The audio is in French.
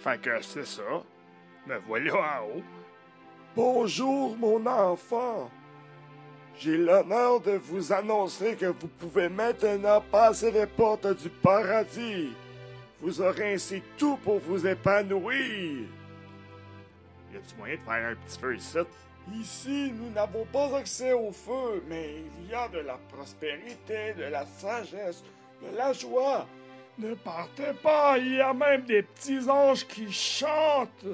Fait que c'est ça. Me voilà en haut. Bonjour, mon enfant. J'ai l'honneur de vous annoncer que vous pouvez maintenant passer les portes du paradis. Vous aurez ainsi tout pour vous épanouir. Y a-tu moyen de faire un petit feu ici? Ici, nous n'avons pas accès au feu, mais il y a de la prospérité, de la sagesse, de la joie. Ne partez pas, il y a même des petits anges qui chantent.